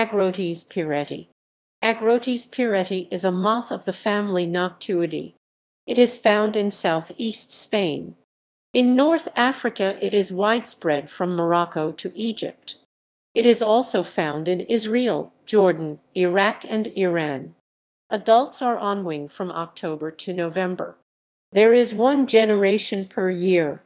Agrotis pierreti. Agrotis pierreti is a moth of the family Noctuidae. It is found in southeast Spain. In North Africa it is widespread from Morocco to Egypt. It is also found in Israel, Jordan, Iraq, and Iran. Adults are on wing from October to November. There is one generation per year.